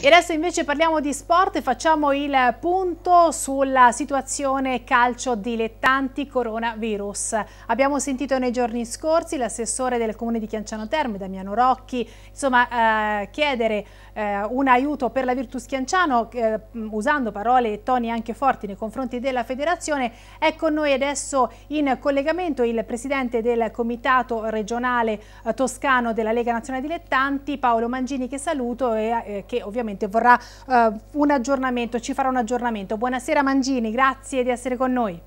E adesso invece parliamo di sport e facciamo il punto sulla situazione calcio dilettanti coronavirus. Abbiamo sentito nei giorni scorsi l'assessore del comune di Chianciano Terme, Damiano Rocchi, insomma eh, chiedere eh, un aiuto per la Virtus Chianciano eh, usando parole e toni anche forti nei confronti della federazione. È con noi adesso in collegamento il presidente del comitato regionale eh, toscano della Lega Nazionale Dilettanti, Paolo Mangini che saluto e eh, che ovviamente sicuramente vorrà uh, un aggiornamento, ci farà un aggiornamento. Buonasera Mangini, grazie di essere con noi.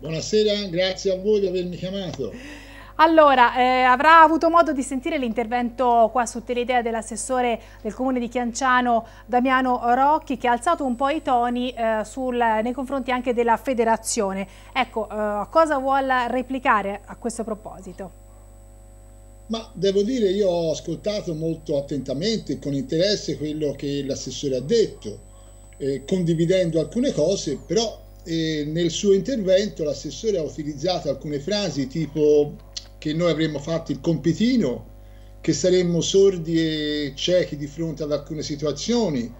Buonasera, grazie a voi di avermi chiamato. Allora, eh, avrà avuto modo di sentire l'intervento qua su Telidea dell'assessore del comune di Chianciano, Damiano Rocchi, che ha alzato un po' i toni eh, sul, nei confronti anche della federazione. Ecco, eh, cosa vuol replicare a questo proposito? Ma devo dire, io ho ascoltato molto attentamente e con interesse quello che l'assessore ha detto, eh, condividendo alcune cose, però eh, nel suo intervento l'assessore ha utilizzato alcune frasi tipo che noi avremmo fatto il compitino, che saremmo sordi e ciechi di fronte ad alcune situazioni,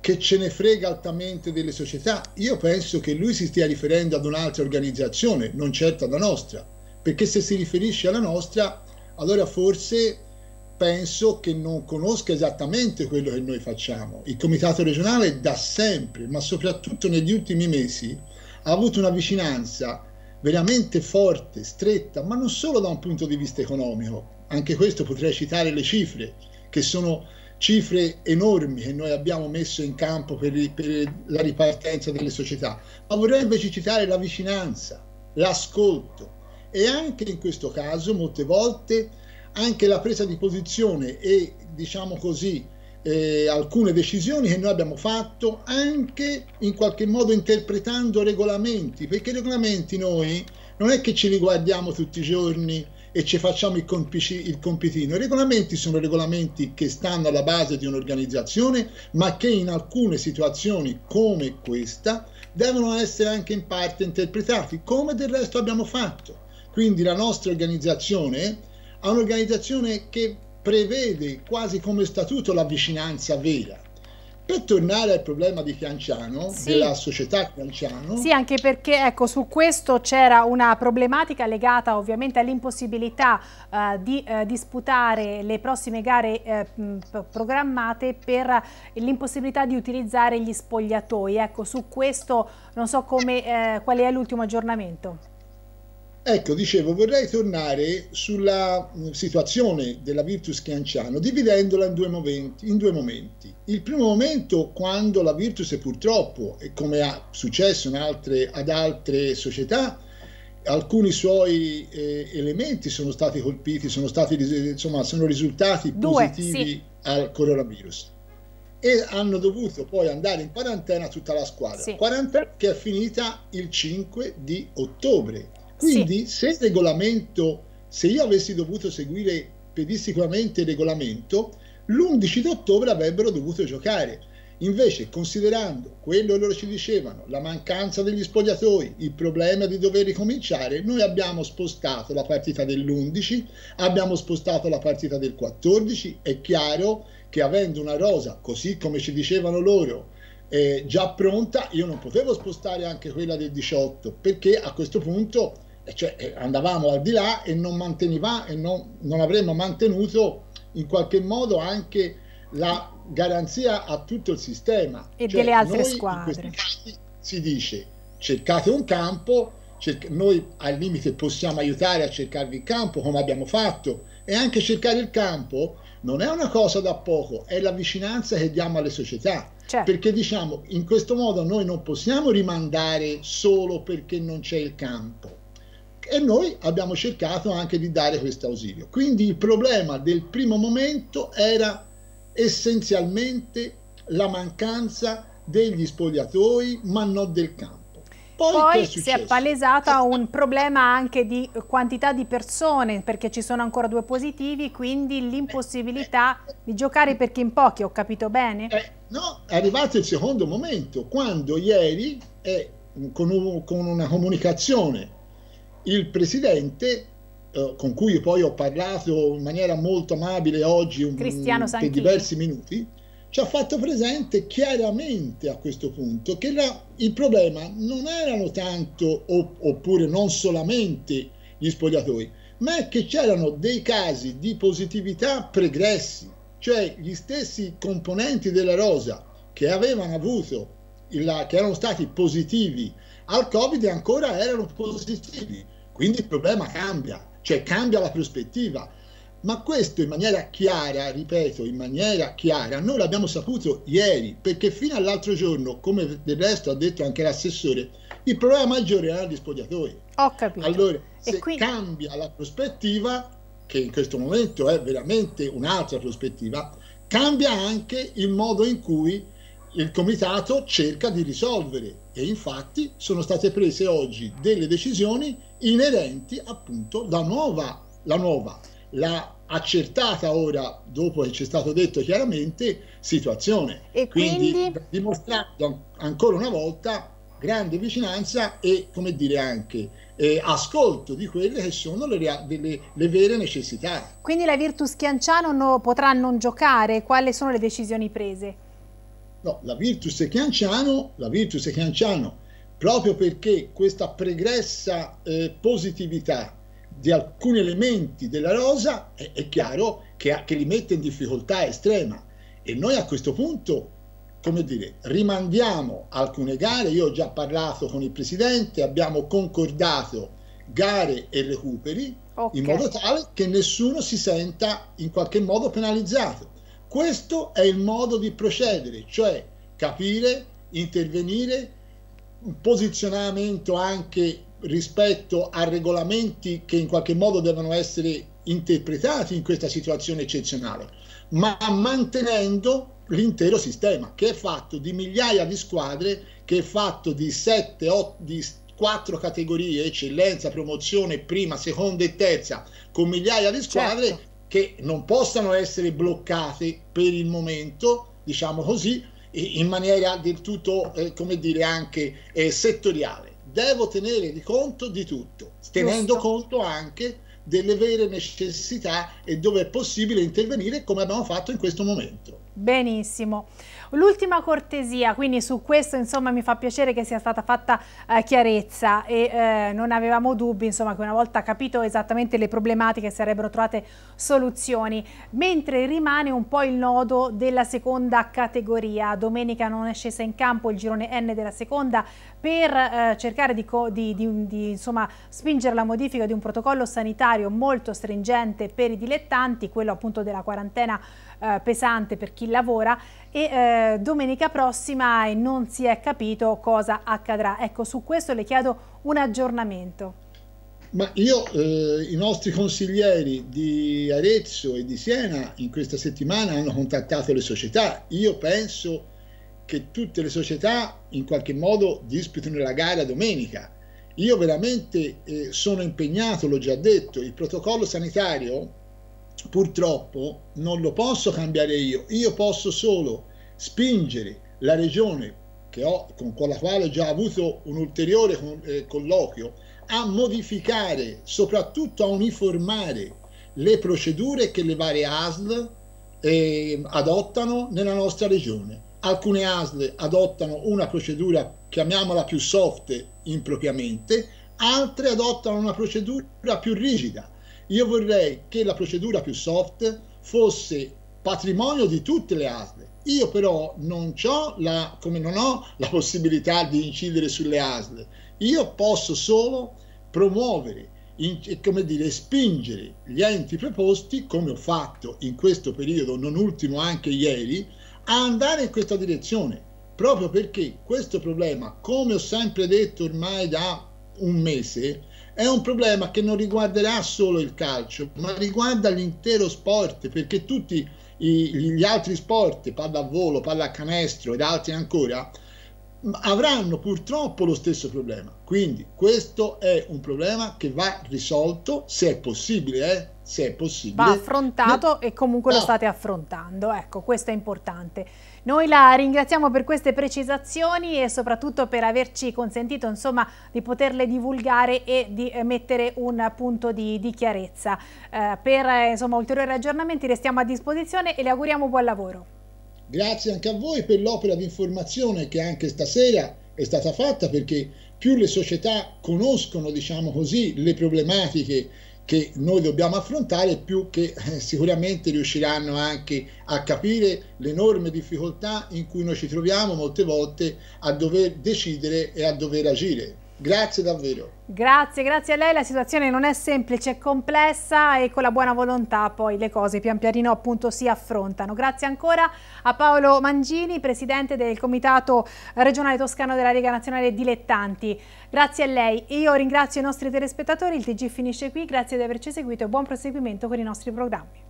che ce ne frega altamente delle società. Io penso che lui si stia riferendo ad un'altra organizzazione, non certo alla nostra, perché se si riferisce alla nostra allora forse penso che non conosca esattamente quello che noi facciamo. Il comitato regionale da sempre, ma soprattutto negli ultimi mesi, ha avuto una vicinanza veramente forte, stretta, ma non solo da un punto di vista economico. Anche questo potrei citare le cifre, che sono cifre enormi che noi abbiamo messo in campo per, per la ripartenza delle società, ma vorrei invece citare la vicinanza, l'ascolto, e anche in questo caso molte volte anche la presa di posizione e diciamo così eh, alcune decisioni che noi abbiamo fatto anche in qualche modo interpretando regolamenti perché i regolamenti noi non è che ci riguardiamo tutti i giorni e ci facciamo il, compici, il compitino. I regolamenti sono regolamenti che stanno alla base di un'organizzazione, ma che in alcune situazioni come questa devono essere anche in parte interpretati, come del resto abbiamo fatto. Quindi la nostra organizzazione è un'organizzazione che prevede quasi come statuto la vicinanza vera. Per tornare al problema di Chianciano, sì. della società Chianciano... Sì, anche perché ecco, su questo c'era una problematica legata ovviamente all'impossibilità uh, di uh, disputare le prossime gare uh, programmate per l'impossibilità di utilizzare gli spogliatoi. Ecco, su questo non so come, qual è l'ultimo aggiornamento. Ecco, dicevo, vorrei tornare sulla situazione della Virtus Chianciano dividendola in due, momenti, in due momenti. Il primo momento quando la Virtus purtroppo, e come è successo altre, ad altre società, alcuni suoi eh, elementi sono stati colpiti, sono, stati, insomma, sono risultati due, positivi sì. al coronavirus e hanno dovuto poi andare in quarantena tutta la squadra. Sì. Quarantena che è finita il 5 di ottobre quindi sì. se il regolamento, se io avessi dovuto seguire pedisticamente il regolamento, l'11 di ottobre avrebbero dovuto giocare. Invece, considerando quello che loro ci dicevano, la mancanza degli spogliatoi, il problema di dover ricominciare, noi abbiamo spostato la partita dell'11, abbiamo spostato la partita del 14. È chiaro che avendo una rosa, così come ci dicevano loro, eh, già pronta, io non potevo spostare anche quella del 18, perché a questo punto cioè, eh, andavamo al di là e non manteneva e non, non avremmo mantenuto in qualche modo anche la garanzia a tutto il sistema. E cioè, delle altre squadre. si dice cercate un campo, cerca, noi al limite possiamo aiutare a cercarvi il campo come abbiamo fatto e anche cercare il campo non è una cosa da poco, è la vicinanza che diamo alle società. Certo. Perché diciamo in questo modo noi non possiamo rimandare solo perché non c'è il campo e noi abbiamo cercato anche di dare questo ausilio. Quindi il problema del primo momento era essenzialmente la mancanza degli spogliatoi, ma non del campo. Poi, Poi è si è palesata un problema anche di quantità di persone, perché ci sono ancora due positivi, quindi l'impossibilità di giocare perché in pochi, ho capito bene? Eh, no, è arrivato il secondo momento, quando ieri, eh, con, un, con una comunicazione il presidente eh, con cui poi ho parlato in maniera molto amabile oggi un, per diversi minuti, ci ha fatto presente chiaramente a questo punto che la, il problema non erano tanto oppure non solamente gli spogliatoi, ma è che c'erano dei casi di positività pregressi, cioè gli stessi componenti della rosa che avevano avuto, il, che erano stati positivi al Covid ancora erano positivi. Quindi il problema cambia, cioè cambia la prospettiva. Ma questo in maniera chiara, ripeto, in maniera chiara, noi l'abbiamo saputo ieri, perché fino all'altro giorno, come del resto ha detto anche l'assessore, il problema maggiore era gli spogliatoi. Ho capito. Allora, se qui... cambia la prospettiva, che in questo momento è veramente un'altra prospettiva, cambia anche il modo in cui il comitato cerca di risolvere e infatti sono state prese oggi delle decisioni inerenti appunto alla nuova, la nuova, la accertata ora, dopo che ci è stato detto chiaramente, situazione. E quindi, quindi dimostrando ancora una volta grande vicinanza e, come dire, anche eh, ascolto di quelle che sono le, delle, le, vere necessità. Quindi la Virtus Chianciano no, potrà non giocare? Quali sono le decisioni prese? No, la Virtus Chianciano, la Virtus Chianciano proprio perché questa pregressa eh, positività di alcuni elementi della rosa è, è chiaro che, che li mette in difficoltà estrema e noi a questo punto come dire, rimandiamo alcune gare, io ho già parlato con il Presidente, abbiamo concordato gare e recuperi okay. in modo tale che nessuno si senta in qualche modo penalizzato. Questo è il modo di procedere, cioè capire, intervenire, posizionamento anche rispetto a regolamenti che in qualche modo devono essere interpretati in questa situazione eccezionale, ma mantenendo l'intero sistema che è fatto di migliaia di squadre, che è fatto di 7, 8, di quattro categorie, eccellenza, promozione, prima, seconda e terza, con migliaia di squadre certo. che non possano essere bloccate per il momento, diciamo così, in maniera del tutto, eh, come dire, anche eh, settoriale. Devo tenere di conto di tutto, tenendo Giusto. conto anche delle vere necessità e dove è possibile intervenire come abbiamo fatto in questo momento. Benissimo. L'ultima cortesia, quindi su questo insomma mi fa piacere che sia stata fatta eh, chiarezza e eh, non avevamo dubbi insomma che una volta capito esattamente le problematiche sarebbero trovate soluzioni, mentre rimane un po' il nodo della seconda categoria. Domenica non è scesa in campo il girone N della seconda per eh, cercare di, di, di, di insomma, spingere la modifica di un protocollo sanitario molto stringente per i dilettanti, quello appunto della quarantena eh, pesante per chi lavora e eh, domenica prossima non si è capito cosa accadrà. Ecco, su questo le chiedo un aggiornamento. Ma io, eh, i nostri consiglieri di Arezzo e di Siena in questa settimana hanno contattato le società. Io penso che tutte le società in qualche modo disputino la gara domenica. Io veramente eh, sono impegnato, l'ho già detto, il protocollo sanitario purtroppo non lo posso cambiare io, io posso solo spingere la regione ho, con, con, la quale ho già avuto un ulteriore con, eh, colloquio a modificare, soprattutto a uniformare le procedure che le varie ASL eh, adottano nella nostra regione. Alcune ASL adottano una procedura, chiamiamola più soft impropriamente, altre adottano una procedura più rigida io vorrei che la procedura più soft fosse patrimonio di tutte le ASL. Io però non, la, non ho la possibilità di incidere sulle ASL. Io posso solo promuovere in, come dire, spingere gli enti preposti, come ho fatto in questo periodo, non ultimo anche ieri, a andare in questa direzione, proprio perché questo problema, come ho sempre detto ormai da un mese, è un problema che non riguarderà solo il calcio, ma riguarda l'intero sport, perché tutti gli altri sport, pallavolo, pallacanestro ed altri ancora, avranno purtroppo lo stesso problema. Quindi questo è un problema che va risolto se è possibile, eh? se è possibile. Va affrontato no. e comunque no. lo state affrontando, ecco, questo è importante. Noi la ringraziamo per queste precisazioni e soprattutto per averci consentito insomma, di poterle divulgare e di eh, mettere un punto di, di chiarezza. Eh, per insomma, ulteriori aggiornamenti restiamo a disposizione e le auguriamo buon lavoro. Grazie anche a voi per l'opera di informazione che anche stasera è stata fatta perché più le società conoscono, diciamo così, le problematiche che noi dobbiamo affrontare, più che eh, sicuramente riusciranno anche a capire l'enorme difficoltà in cui noi ci troviamo molte volte a dover decidere e a dover agire. Grazie davvero. Grazie, grazie a lei. La situazione non è semplice, è complessa e con la buona volontà poi le cose pian pianino appunto si affrontano. Grazie ancora a Paolo Mangini, presidente del Comitato regionale toscano della Lega Nazionale Dilettanti. Grazie a lei. Io ringrazio i nostri telespettatori, il TG finisce qui, grazie di averci seguito e buon proseguimento con i nostri programmi.